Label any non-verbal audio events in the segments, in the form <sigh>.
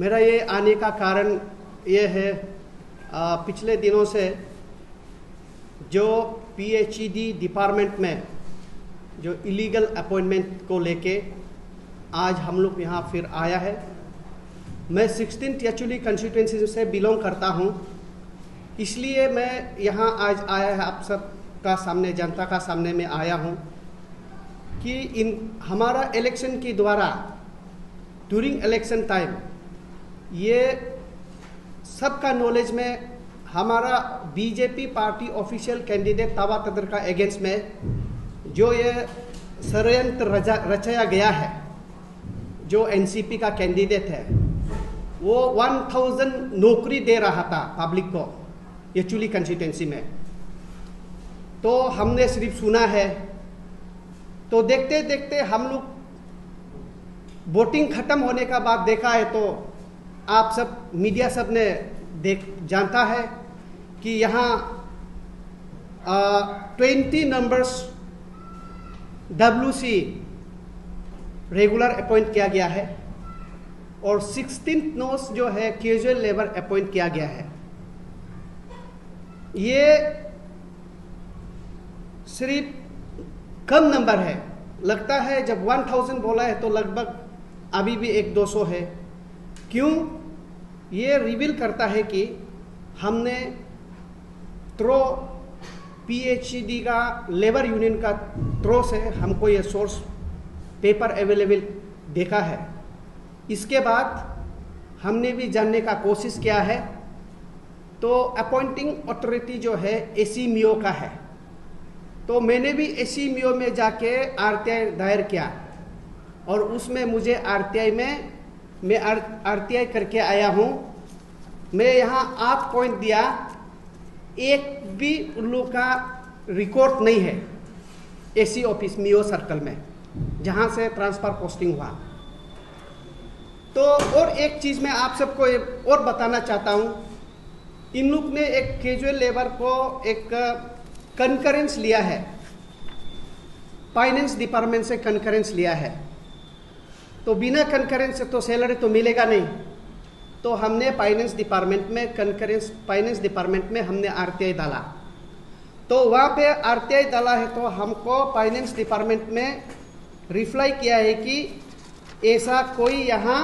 मेरा ये आने का कारण ये है आ, पिछले दिनों से जो पीएचईडी डिपार्टमेंट में जो इलीगल अपॉइंटमेंट को लेके आज हम लोग यहाँ फिर आया है। मैं सिक्सटीन टेचुली कंस्टिट्यूंसी से बिलोंग करता हूँ। इसलिए मैं यहाँ आज आया है आप सब का सामने जनता का सामने में आया हूँ कि इन हमारा इलेक्शन के द्वारा ड्यूरिंग इलेक्शन टाइम ये सबका नॉलेज में हमारा बीजेपी पार्टी ऑफिशियल कैंडिडेट तावा तदर का अगेंस्ट में जो ये षडयंत्र रचाया गया है, जो एनसीपी का कैंडिडेट है, वो 1000 नौकरी दे रहा था पब्लिक को, ये चुली कंस्टिट्यूंसी में। तो हमने सिर्फ़ सुना है तो देखते देखते हम लोग वोटिंग खत्म होने का बाद देखा है तो आप सब, मीडिया सबने देख, जानता है कि यहाँ twenty numbers W C regular appoint किया गया है और सिक्सटीन नोस जो है कैजुअल लेबर अपॉइंट किया गया है। ये सिर्फ़ कम नंबर है। लगता है जब 1000 बोला है तो लगभग अभी भी एक 200 है। क्यों? ये रिवील करता है कि हमने थ्रो पीएचडी का लेबर यूनियन का थ्रो से हमको ये सोर्स पेपर अवेलेबल देखा है। इसके बाद हमने भी जानने का कोशिश किया है। तो अपॉइंटिंग अथॉरिटी जो है एसी मियो का है। तो मैंने भी एसी मियो में जाके आरटीआई दायर किया और उसमें मुझे आरटीआई में मैं आरटीआई करके आया हूँ। मैं यहाँ आठ पॉइंट दिया, एक भी उन लोग का रिकॉर्ड नहीं है। एसी ऑफ़िस मियो सर्कल में, जहाँ से ट्रांसफ़र पोस्टिंग हुआ। तो और एक चीज़ मैं आप सबको और बताना चाहता हूँ। इन लोग ने एक कैजुअल लेबर को एक कंकरेंस लिया है। फाइनेंस डिपार्टमेंट से कंकरेंस लिया है। तो बिना कंकरेंस तो सैलरी तो मिलेगा नहीं। तो हमने फाइनेंस डिपार्टमेंट में कंकरेंस फाइनेंस डिपार्टमेंट में हमने आरटीआई डाला। तो वहाँ पे आरटीआई डाला है तो हमको फाइनेंस डिपार्टमेंट में रिप्लाई किया है कि ऐसा कोई यहाँ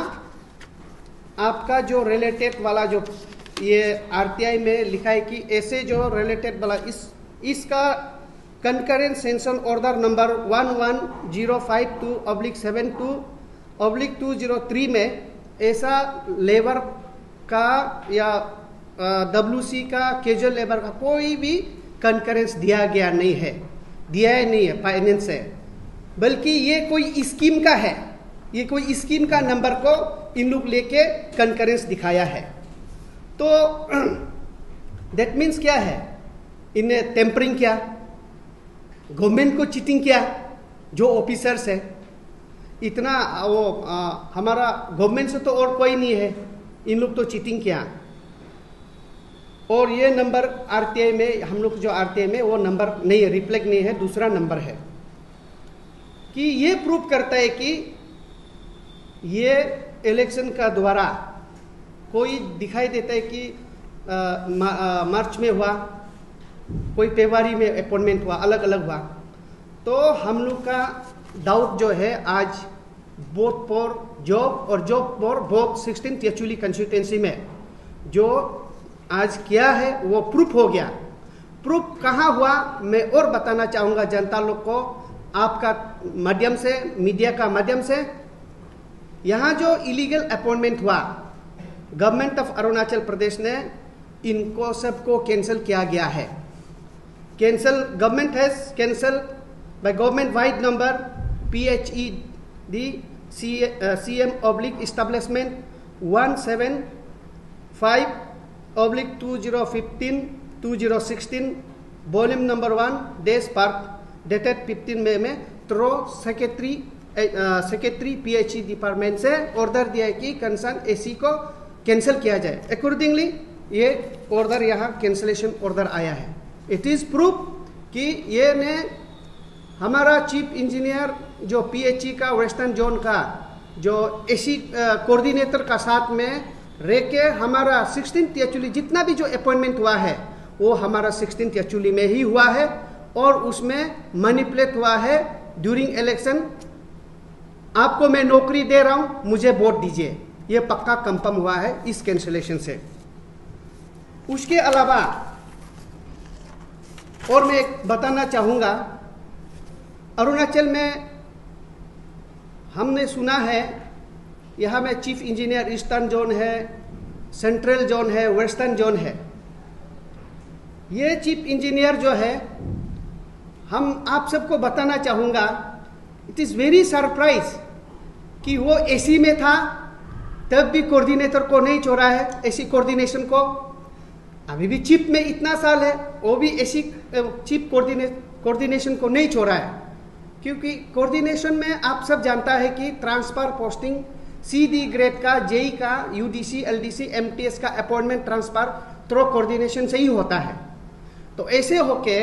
आपका जो रिलेटेड वाला जो ये आरटीआई में लिखा है कि ऐसे जो रिलेटेड वाला इस, इसका concurrent sanction order number one one zero five two oblique seven two oblique two zero three में ऐसा लेबर का या डब्ल्यू सी का केजुअल लेबर का कोई भी कंकरेंस दिया गया नहीं है। दिया ही नहीं है फाइनेंस है। बल्कि ये कोई स्कीम का है। ये कोई स्कीम का नंबर को इन लोग लेके कंकरेंस दिखाया है। तो <clears throat> दैट मीन्स क्या है? इनने टेम्परिंग किया। गवर्नमेंट को चीटिंग किया। जो ऑफिसर्स है इतना वो आ, हमारा गवर्नमेंट से तो और कोई नहीं है। इन लोग तो चीटिंग किया। और ये नंबर आरटीआई में हम लोग जो आरटीआई में वो नंबर नहीं है रिफ्लेक्ट नहीं है दूसरा नंबर है। कि ये प्रूव करता है कि ये इलेक्शन का द्वारा कोई दिखाई देता है कि आ, आ, मार्च में हुआ कोई फेब्रुआरी में अपॉइंटमेंट हुआ अलग अलग हुआ। तो हम लोग का डाउट जो है आज बोथ फॉर जॉब और job for both sixteen actually constituency में। जो आज किया है, वो प्रूफ हो गया। प्रूफ कहाँ हुआ, मैं और बताना चाहूँगा जनता लोग को, आपका माध्यम से मीडिया का माध्यम से। यहाँ जो इलीगल अपॉइंटमेंट हुआ गवर्नमेंट ऑफ़ अरुणाचल प्रदेश ने, इनको सबको कैंसिल किया गया है। Cancel government has cancel by government vide number P H E D C M oblique establishment one seven five oblique two zero fifteen two zero sixteen volume number one days पार्क dated fifteen May में through secretary secretary PHE department से order दिया है कि concern AC को cancel किया जाए। Accordingly ये ऑर्डर यहाँ कैंसिलेशन ऑर्डर आया है। इट इज़ प्रूफ कि ये ने हमारा चीफ इंजीनियर जो पीएचई का, वेस्टर्न जोन का, जो एसी कोऑर्डिनेटर का साथ में रह के हमारा सिक्सटीन एक्चुअली जितना भी जो अपॉइंटमेंट हुआ है, वो हमारा सिक्सटीन एक्चुअली में ही हुआ है और उसमें मैनिपुलेट हुआ है ड्यूरिंग इलेक्शन आपको मैं नौकरी दे रहा हूँ, मुझे वोट दीजिए। ये पक्का कंफर्म हुआ है इस कैंसिलेशन से। उसके अलावा और मैं बताना चाहूँगा अरुणाचल में हमने सुना है, यहाँ में चीफ इंजीनियर ईस्टर्न जोन है, सेंट्रल जोन है, वेस्टर्न जोन है। ये चीफ इंजीनियर जो है, हम आप सबको बताना चाहूँगा इट इज़ वेरी सरप्राइज़ कि वो एसी में था, तब भी कोऑर्डिनेटर को नहीं छोड़ा है एसी कोऑर्डिनेशन को। अभी भी चिप में इतना साल है, वो भी एसी चिप कोऑर्डिनेशन को नहीं छोड़ा है। क्योंकि कोऑर्डिनेशन में आप सब जानता है कि transfer posting C D grade का जेई का यूडीसी एलडीसी एमटीएस का अपॉइंटमेंट ट्रांसफ़र थ्रो कोऑर्डिनेशन से ही होता है। तो ऐसे होके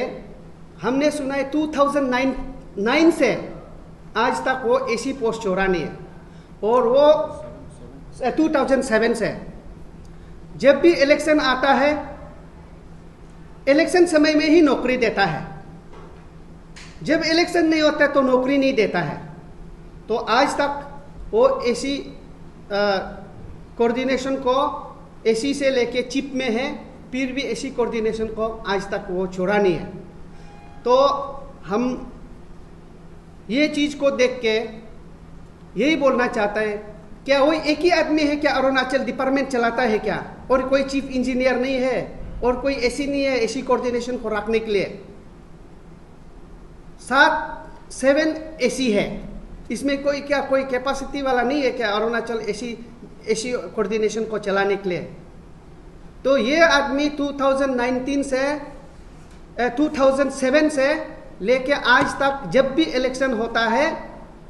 हमने सुना है 2009 से आज तक वो एसी पोस्ट छोड़ा नहीं है। और वो 2007 से। जब भी इलेक्शन आता है इलेक्शन समय में ही नौकरी देता है। जब इलेक्शन नहीं होता है तो नौकरी नहीं देता है। तो आज तक वो एसी कोऑर्डिनेशन को एसी से लेके चिप में है, फिर भी एसी कोऑर्डिनेशन को आज तक वो छोड़ा नहीं है। तो हम ये चीज़ को देख के यही बोलना चाहता है, क्या वो एक ही आदमी है क्या अरुणाचल डिपार्टमेंट चलाता है क्या? और कोई चीफ इंजीनियर नहीं है, और कोई ऐसी नहीं है ऐसी कोऑर्डिनेशन को रखने के लिए। सात, सेवन एसी है। इसमें कोई क्या, कोई कैपेसिटी वाला नहीं है क्या अरुणाचल एसी एसी कोऑर्डिनेशन को चलाने के लिए? तो ये आदमी 2019 से 2007 से लेके आज तक जब भी इलेक्शन होता है,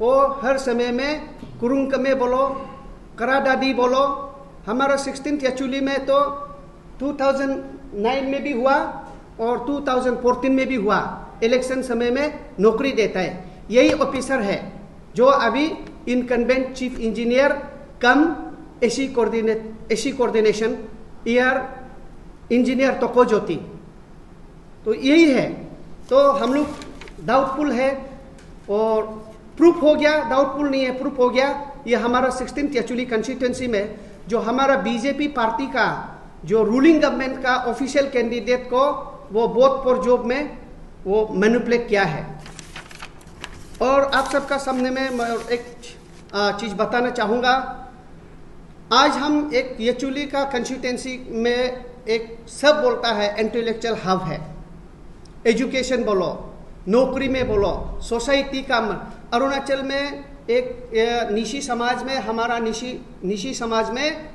वो हर समय में कुरुंग में बोलो, कराडाडी बोलो। हमारा सिक्सटीन यचुली में तो 2009 में भी हुआ और 2014 में भी हुआ। इलेक्शन समय में नौकरी देता है। यही ऑफिसर है, जो अभी incumbent chief engineer cum AC coordinate AC coordination year engineer तो ज्योति। तो यही है। तो हम लोग डाउटफुल है और प्रूफ हो गया डाउटफुल नहीं है प्रूफ हो गया। ये हमारा सिक्सटीन एक्चुअली कंस्टिट्युएंसी में, जो हमारा बीजेपी पार्टी का, जो रूलिंग गवर्नमेंट का ऑफिशियल कैंडिडेट को वो बोथ फॉर जॉब में वो मैनिपुलेट किया है। और आप सबका सामने में मैं एक चीज़ बताना चाहूँगा। आज हम एक येचुली का कंस्टिट्युएंसी में एक सब बोलता है इंटेलेक्चुअल हब है। एजुकेशन बोलो, नौकरी में बोलो सोसाइटी का अरुणाचल में एक निशी समाज में, हमारा निशी निशी समाज में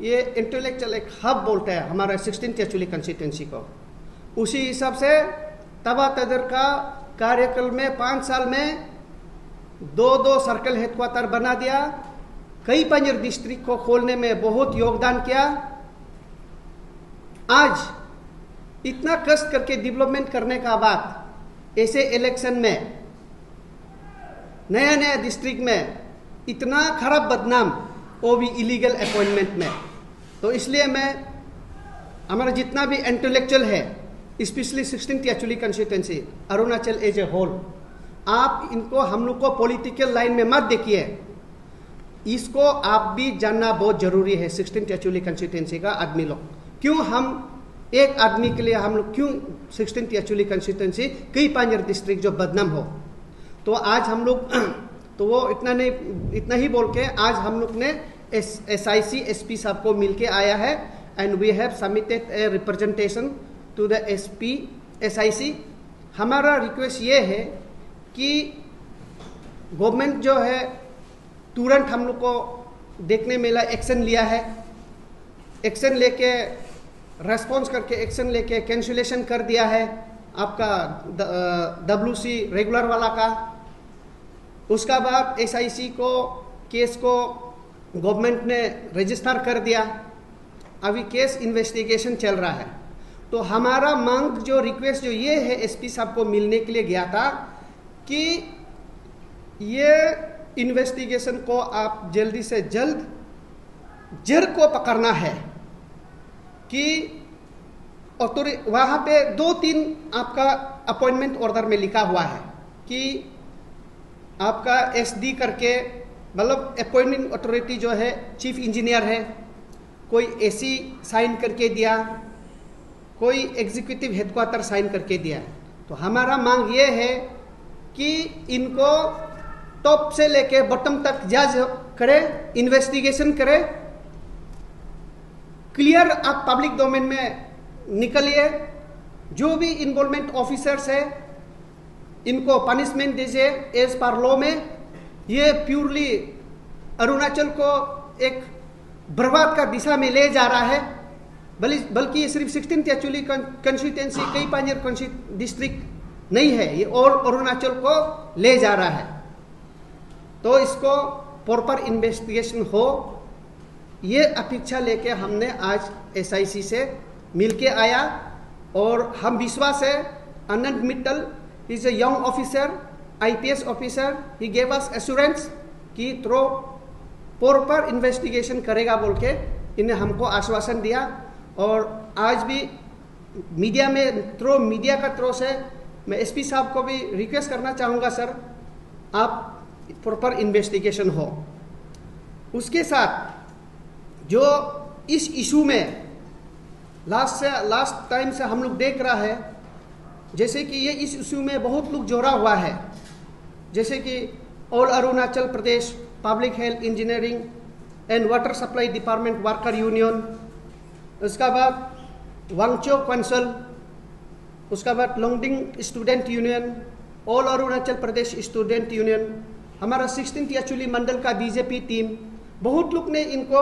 ये इंटेलेक्चुअल एक हब बोलता है, हमारा सिक्सटीन एक्चुअली कंस्टिट्यूंसी को। उसी हिसाब से तबा तदर का कार्यकाल में, पाँच साल में दो दो सर्कल हेडक्वार्टर बना दिया। कई पंजर डिस्ट्रिक्ट को खोलने में बहुत योगदान किया। आज इतना कष्ट करके डेवलपमेंट करने का बाद ऐसे इलेक्शन में, नया नया डिस्ट्रिक्ट में, इतना खराब बदनाम वो भी इलीगल अपॉइंटमेंट में। तो इसलिए मैं, हमारा जितना भी इंटेलेक्चुअल है specially sixteen actually constituency Arunachal as a whole आप इनको, हम लोग को पॉलिटिकल लाइन में मत देखिए। इसको आप भी जानना बहुत ज़रूरी है सिक्सटीन एक्चुअली कंस्टिट्यूंसी का आदमी लोग। क्यों हम एक आदमी के लिए हम लोग, क्यों सिक्सटीन एक्चुअली कंस्टिट्यूंसी कई पाँच डिस्ट्रिक्ट जो बदनाम हो। तो आज हम लोग <clears throat> तो वो इतना नहीं, इतना ही बोल के आज हम लोग ने S S I C S P साहब को मिल के आया है। And we have submitted a representation to the S P S I C हमारा रिक्वेस्ट ये है कि गवर्नमेंट जो है, तुरंत हम लोग को देखने मिला एक्शन लिया है। एक्शन लेके रेस्पॉन्स करके एक्शन लेके कैंसिलेशन कर दिया है आपका डब्ल्यू सी रेगुलर वाला का। उसका बाद एसआईसी को केस को गवर्नमेंट ने रजिस्टर कर दिया। अभी केस इन्वेस्टिगेशन चल रहा है। तो हमारा मांग जो रिक्वेस्ट जो ये है एसपी साहब को मिलने के लिए गया था कि ये इन्वेस्टिगेशन को आप जल्दी से जल्द जड़ को पकड़ना है कि वहाँ पे दो तीन आपका अपॉइंटमेंट ऑर्डर में लिखा हुआ है कि आपका एसडी करके मतलब अपॉइंटमेंट अथॉरिटी जो है चीफ इंजीनियर है, कोई एसी साइन करके दिया कोई एग्जीक्यूटिव हेडक्वार्टर साइन करके दिया है। तो हमारा मांग ये है कि इनको टॉप से लेके बॉटम तक जज करे इन्वेस्टिगेशन करे क्लियर आप पब्लिक डोमेन में निकलिए। जो भी इन्वॉल्वमेंट ऑफिसर्स है, इनको पनिशमेंट दीजिए एज पर लॉ में। ये प्योरली अरुणाचल को एक बर्बाद का दिशा में ले जा रहा है। बल्कि ये सिर्फ़ सिक्सटीन एक्चुअली कंस्टिट्यूंसी कई पानियर डिस्ट्रिक्ट नहीं है। ये और अरुणाचल को ले जा रहा है। तो इसको प्रॉपर इन्वेस्टिगेशन हो। ये अपेक्षा लेके हमने आज एसआईसी से मिलके आया और हम विश्वास है, Anant Mittal is a young officer IPS officer he gave us assurance कि थ्रो प्रॉपर इन्वेस्टिगेशन करेगा बोल के इन्हें हमको आश्वासन दिया। और आज भी मीडिया में थ्रो मीडिया का थ्रो से मैं एसपी साहब को भी रिक्वेस्ट करना चाहूँगा सर आप प्रॉपर इन्वेस्टिगेशन हो। उसके साथ जो इस इशू में लास्ट से लास्ट टाइम से हम लोग देख रहा है, जैसे कि ये इस इशू में बहुत लोग जोड़ा हुआ है। जैसे कि all Arunachal Pradesh public health engineering and water supply department worker union उसका बाद वांगचो काउंसिल उसका बाद Longding student union, all Arunachal Pradesh student union, हमारा सिक्सटीन याचुली मंडल का बीजेपी टीम बहुत लोग ने इनको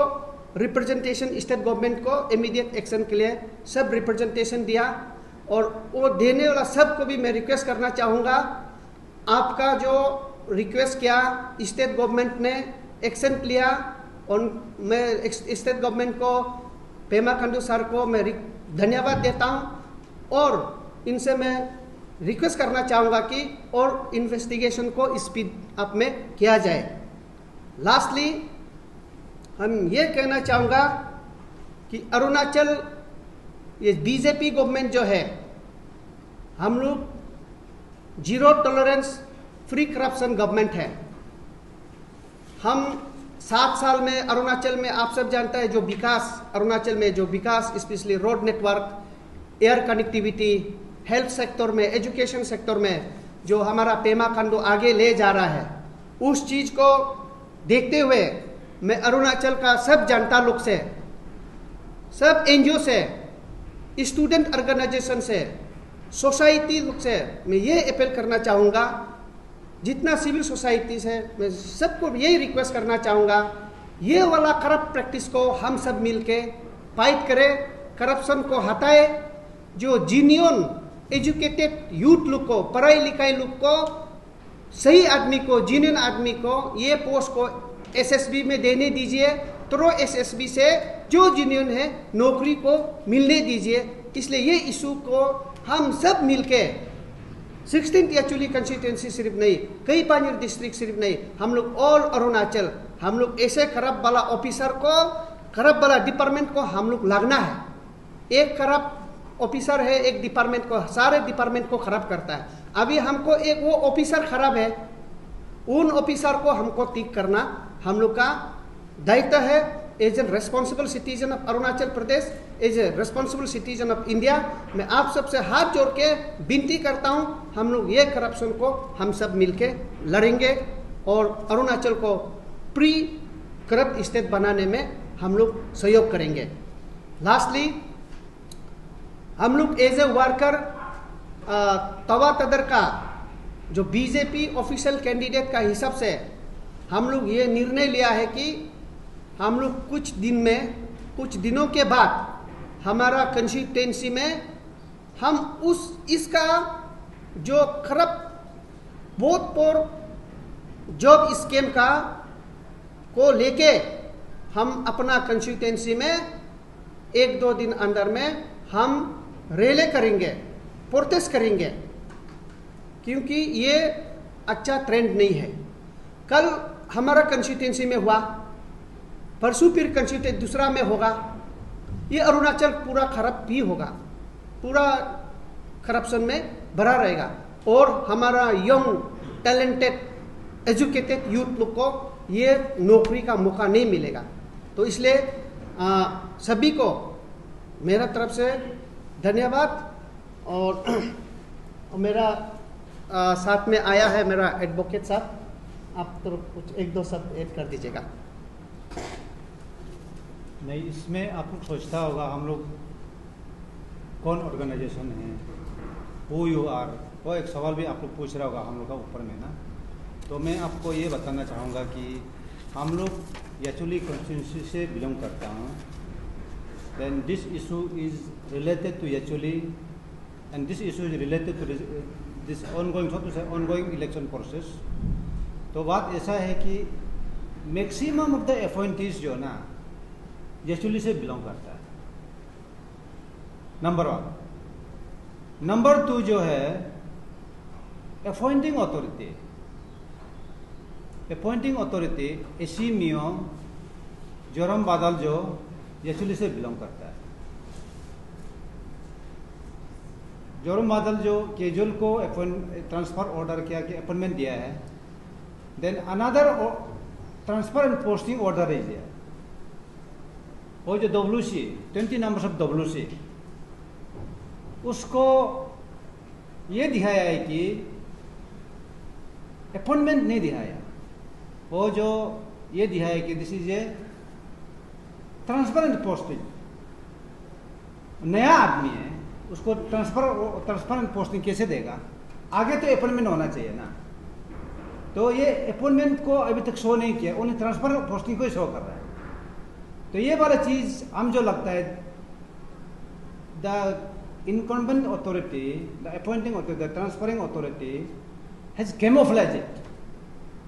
रिप्रेजेंटेशन स्टेट गवर्नमेंट को इमीडिएट एक्शन के लिए सब रिप्रेजेंटेशन दिया और वो देने वाला सबको भी मैं रिक्वेस्ट करना चाहूँगा, आपका जो रिक्वेस्ट किया स्टेट गवर्नमेंट ने एक्शन लिया और मैं स्टेट गवर्नमेंट को पेमा खंडू सर को मैं धन्यवाद देता हूँ और इनसे मैं रिक्वेस्ट करना चाहूँगा कि और इन्वेस्टिगेशन को स्पीड अप में किया जाए। लास्टली, हम ये कहना चाहूँगा कि अरुणाचल, ये बीजेपी गवर्नमेंट जो है, हम लोग zero tolerance, free corruption government है। हम सात साल में अरुणाचल में आप सब जानते हैं जो विकास, अरुणाचल में जो विकास specially road network air connectivity health sector में एजुकेशन सेक्टर में जो हमारा पेमा खंडो आगे ले जा रहा है, उस चीज़ को देखते हुए मैं अरुणाचल का सब जनता लोग से, सब एनजीओ से स्टूडेंट ऑर्गेनाइजेशन से सोसाइटी लोग से मैं ये अपील करना चाहूँगा जितना सिविल सोसाइटीज़ से मैं सबको यही रिक्वेस्ट करना चाहूँगा, ये वाला करप्ट प्रैक्टिस को हम सब मिल के फाइट करें करप्शन को हटाए, जो जीनियन एजुकेटेड यूथ लोग को, पढ़ाई लिखाई लोग को, सही आदमी को जीनियन आदमी को, ये पोस्ट को एसएसबी में देने दीजिए तो एसएसबी से जो जीनियन है, नौकरी को मिलने दीजिए। इसलिए ये इशू को हम सब मिलके सिक्सटीन एक्चुअली कंस्टिट्यूंसी सिर्फ़ नहीं, कई पानी डिस्ट्रिक्ट सिर्फ़ नहीं, हम लोग ऑल अरुणाचल, हम लोग ऐसे खराब वाला ऑफिसर को, खराब वाला डिपार्टमेंट को हम लोग लगना है। एक खराब ऑफिसर है, एक डिपार्टमेंट को, सारे डिपार्टमेंट को खराब करता है। अभी हमको एक वो ऑफिसर खराब है, उन ऑफिसर को हमको ठीक करना, हम लोग का दायित्व है as a responsible citizen of Arunachal Pradesh as a responsible citizen of India मैं आप सबसे हाथ जोड़ के विनती करता हूँ, हम लोग ये करप्शन को हम सब मिलके लड़ेंगे और अरुणाचल को प्री करप्ट स्टेट बनाने में हम लोग सहयोग करेंगे। लास्टली हम लोग एज ए वर्कर तवा तदर का जो बीजेपी ऑफिशियल कैंडिडेट का हिसाब से हम लोग ये निर्णय लिया है कि हम लोग कुछ दिन में, कुछ दिनों के बाद हमारा कंस्टिट्युएंसी में हम उस, इसका जो खरब बहुत पोर जॉब स्कीम का को लेके हम अपना कंस्टिट्युएंसी में एक दो दिन अंदर में हम रेले करेंगे प्रोटेस्ट करेंगे, क्योंकि ये अच्छा ट्रेंड नहीं है। कल हमारा कंस्टिट्यूंसी में हुआ। परसों फिर कंस्टिट्यूंसी दूसरा में होगा। ये अरुणाचल पूरा खराब भी होगा। पूरा करप्शन में भरा रहेगा। और हमारा यंग टैलेंटेड एजुकेटेड यूथ लोग को ये नौकरी का मौका नहीं मिलेगा। तो इसलिए सभी को मेरा तरफ़ से धन्यवाद। और, और <clears throat> मेरा आ, साथ में आया है मेरा एडवोकेट साहब। आप तो कुछ एक दो शब्द ऐड कर दीजिएगा। नहीं, इसमें आप लोग सोचता होगा, हम लोग कौन ऑर्गेनाइजेशन है? हु यू आर वो एक सवाल भी आप लोग पूछ रहा होगा, हम लोग का ऊपर में ना। तो मैं आपको ये बताना चाहूँगा कि हम लोग यचुली कॉन्स्टिट्यूंसी से बिलोंग करता हूँ। Then this issue is related to Yachuli and this issue is related to this ongoing ongoing election process तो बात ऐसा है कि मैक्सिमम ऑफ़ द अपॉइंटीज जो ना यचुली से बिलोंग करता है। नंबर वन नंबर टू जो है appointing authority appointing authority AC मियो जोरम बादल जो यचुली से बिलोंग करता है। जोरम बादल जो केजुअल को ट्रांसफ़र ऑर्डर किया, कि अपॉइंटमेंट दिया है। Then another transfer and posting order is दिया वो जो W C twenty numbers of W C उसको ये दिखाया है कि अपॉइंटमेंट नहीं दिखाया वो जो ये दिखाया कि this is a transparent posting नया आदमी है उसको ट्रांसफ़र ट्रांसपेरेंट पोस्टिंग कैसे देगा आगे तो अपॉइंटमेंट होना चाहिए ना तो ये अपॉइंटमेंट को अभी तक शो नहीं किया उन्हें ट्रांसफ़र पोस्टिंग को ही शो कर रहा है तो ये वाला चीज़ हम जो लगता है the incumbent authority, the appointing authority, the transferring authority has camouflaged it.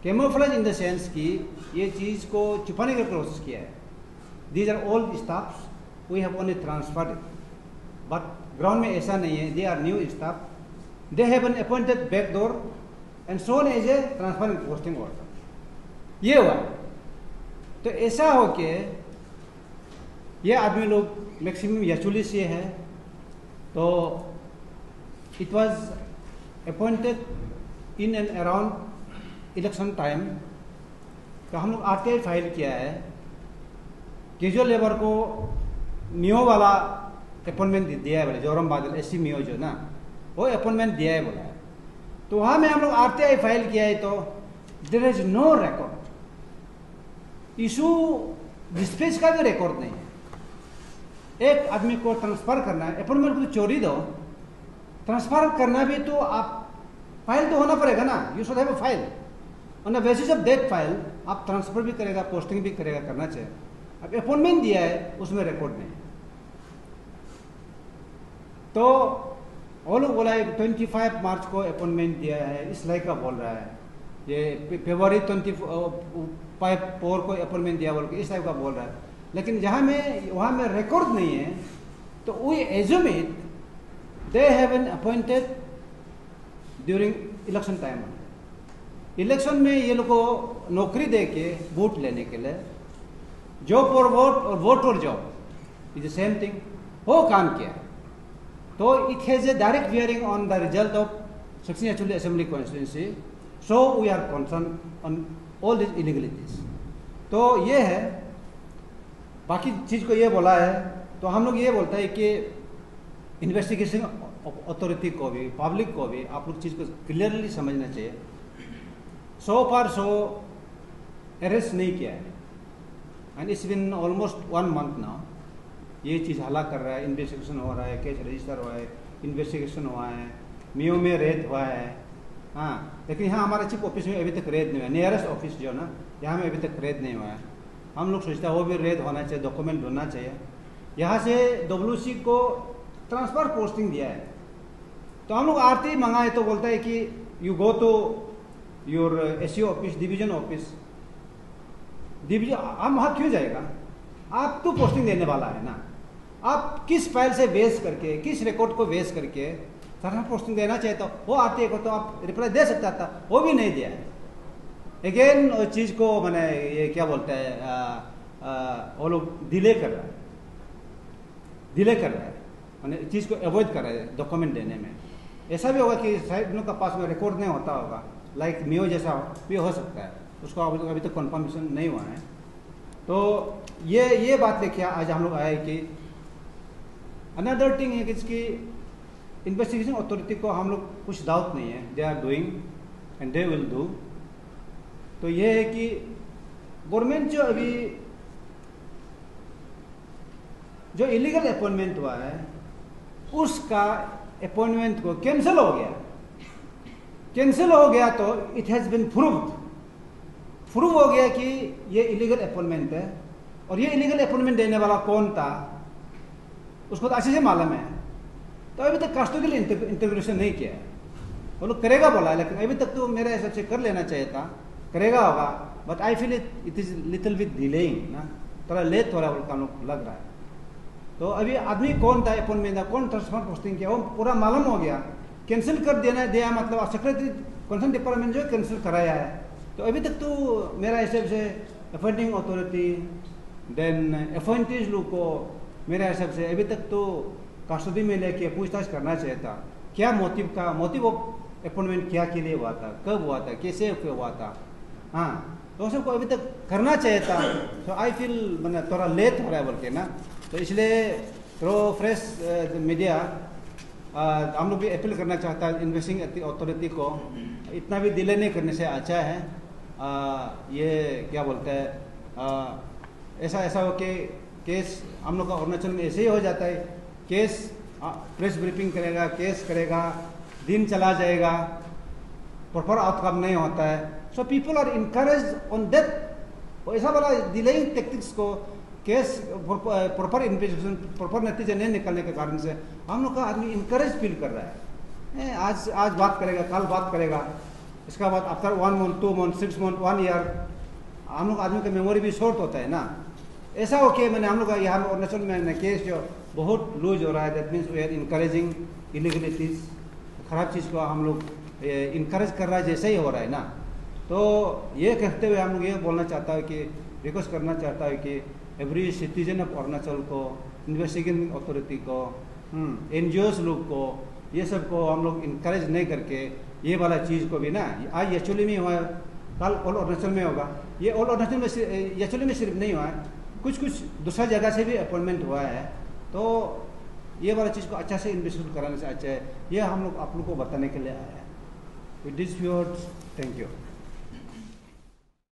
camouflage in the sense कि ये चीज़ को छुपाने का प्रोसेस किया है। These are old staff we have only transferred but ground में ऐसा नहीं है they are new staff they have an appointed back door and so on as a transferring posting order ये हुआ। तो ऐसा हो के ये आदमी लोग मैक्सिमम यचुली से है। तो it was appointed in and around election time तो हम लोग आर फ़ाइल किया है। कैजुअल लेबर को मियो वाला अपॉइंटमेंट दिया है बोले जोरम बादल एस सी मियो जो ना, वो अपॉइंटमेंट दिया है बोला। है तो वहाँ में हम लोग आर फ़ाइल किया है तो there is no record issue dispatch का भी रिकॉर्ड नहीं है। एक आदमी को ट्रांसफ़र करना है। अपॉइंटमेंट को तो चोरी दो। ट्रांसफ़र करना भी तो आप फ़ाइल तो होना पड़ेगा ना। You should have a file on the basis of file आप ट्रांसफ़र भी करेगा पोस्टिंग भी करेगा, करना चाहिए। अब अपॉइंटमेंट दिया है, उसमें रिकॉर्ड नहीं तो वो लोग बोला है ट्वेंटी फाइव मार्च को अपॉइंटमेंट दिया है। इस लाइक का बोल रहा है। ये फेबर ट्वेंटी फाइव फोर को अपॉइंटमेंट दिया बोल के इस टाइप का बोल रहा है। लेकिन जहाँ में, वहाँ में रिकॉर्ड नहीं है तो we assume it they have an appointed during election time election में ये लोग को नौकरी दे के वोट लेने के लिए जॉब और वोट और वोट और job is the same thing वो काम किया। तो it has a direct bearing on the result of section actually assembly constituency so we are concern on all this illegalities तो ये है बाकी चीज़ को ये बोला है तो हम लोग ये बोलते हैं कि इन्वेस्टिगेशन अथॉरिटी को भी पब्लिक को भी आप लोग चीज़ को क्लियरली समझना चाहिए। सो पर सो अरेस्ट नहीं किया है। And it's been almost one month now ये चीज़ हला कर रहा है इन्वेस्टिगेशन हो रहा है केस रजिस्टर हुआ है इन्वेस्टिगेशन हुआ है मियो में रेड हुआ है। हाँ लेकिन यहाँ हमारे चीफ ऑफ़िस में अभी तक रेत नहीं हुआ है। नियरेस्ट ऑफ़िस जो है ना, यहाँ में अभी तक रेत नहीं हुआ है। हम लोग सोचते हैं, वो भी रेद होना चाहिए डॉक्यूमेंट होना चाहिए। यहाँ से डब्ल्यूसी को ट्रांसफ़र पोस्टिंग दिया है। तो हम लोग आरती मंगाए तो बोलता है कि you go to your S office division office division हम वहाँ क्यों जाएगा? आप तो पोस्टिंग देने वाला है ना। आप किस फ़ाइल से बेस करके, किस रिकॉर्ड को बेस करके सर पोस्टिंग देना चाहिए तो वो आरती को तो आप रिप्लाई दे सकता था, वो भी नहीं दिया है। अगेन उस चीज़ को मैंने ये क्या बोलते हैं वो लोग डिले कर रहा है। डिले कर रहा है। मैंने चीज़ को अवॉइड कर रहा है डॉक्यूमेंट देने में। ऐसा भी होगा कि शायद उनका पास में रिकॉर्ड नहीं होता होगा। लाइक मियो जैसा भी हो सकता है। उसको अभी अभी तक कंफर्मेशन नहीं हुआ है। तो ये ये बात लेके आज हम लोग आए कि अनदर थिंग है कि इन्वेस्टिगेशन अथॉरिटी को हम लोग कुछ डाउट नहीं है। They are doing and they will do तो ये है कि गवर्नमेंट जो अभी जो इलीगल अपॉइंटमेंट हुआ है, उसका अपॉइंटमेंट को कैंसिल हो गया। कैंसिल हो गया तो it has been proved prove हो गया कि ये इलीगल अपॉइंटमेंट है। और ये इलीगल अपॉइंटमेंट देने वाला कौन था, उसको तो अच्छे से मालूम है। तो अभी तक कस्टोडियल इंटीग्रेशन नहीं किया है। वो लोग करेगा बोला, लेकिन अभी तक तो मेरे हिसाब से कर लेना चाहिए था। करेगा होगा but I feel it it is little with delaying ना? थोड़ा लेट हो रहा है उनका लोग लग रहा है। तो अभी आदमी कौन था अपॉइंटमेंट था, कौन ट्रांसफ़र पोस्टिंग किया? वो पूरा मालूम हो गया। कैंसिल कर देना, दिया मतलब सेक्रेटरी कंसर्न डिपार्टमेंट जो है कैंसिल कराया है। तो अभी तक तो मेरा हिसाब से अपॉइंटिंग अथॉरिटी देन अपॉइंटीज लोग को मेरे हिसाब से अभी तक तो कस्टडी में लेके पूछताछ करना चाहिए था। क्या मोटिव का मोटिव ऑफ़ अपॉइंटमेंट क्या के लिए हुआ था, कब हुआ था, कैसे हुआ था? हाँ। तो सबको अभी तक करना चाहिए था। तो आई फील मैंने थोड़ा लेट हो रहा है बोल के ना। तो इसलिए थ्रो फ्रेश मीडिया हम लोग भी अपील करना चाहता है इन्वेस्टिंग अथॉरिटी को। इतना भी डिले नहीं करने से अच्छा है। आ, ये क्या बोलते हैं ऐसा ऐसा हो कि केस हम लोग का अरुणाचल में ऐसे ही हो जाता है। केस प्रेस ब्रीफिंग करेगा केस करेगा दिन चला जाएगा। प्रॉपर आउटकम नहीं होता है। So people are encourage on death ऐसा वाला डिलेइंग टेक्टिक्स को केस प्रॉपर इन्वेस्टिगेशन प्रॉपर नतीजे नहीं निकलने के कारण से हम लोग का आदमी इंकरेज फील कर रहा है। ए, आज आज बात करेगा कल बात करेगा। इसका बाद after one month two month six month one year हम लोग आदमी का मेमोरी भी शॉर्ट होता है ना। ऐसा हो कि मैंने हम लोग यहाँ अरुणाचल में केस जो बहुत लूज हो रहा है that means we are encouraging illegalities खराब चीज़ को हम लोग इनकरेज कर रहा है जैसे ही हो रहा है ना। तो ये कहते हुए हम लोग ये बोलना चाहता है कि रिक्वेस्ट करना चाहता है कि एवरी सिटीजन ऑफ़ अरुणाचल को इन्वेस्टिगेशन अथॉरिटी को एन हम्म, लोग को ये सबको हम लोग इनक्रेज नहीं करके ये वाला चीज़ को भी ना आज एक्चुअली में हुआ कल ऑल अरुणाचल में होगा। ये ऑल अरुणाचल में एक्चुअली में सिर्फ़ नहीं हुआ है कुछ कुछ दूसरा जगह से भी अपॉइंटमेंट हुआ है तो ये वाला चीज़ को अच्छा से इन्वेस्टमेंट कराने से अच्छा है ये हम लोग आप लोग को बताने के लिए आया है। With this viewers thank you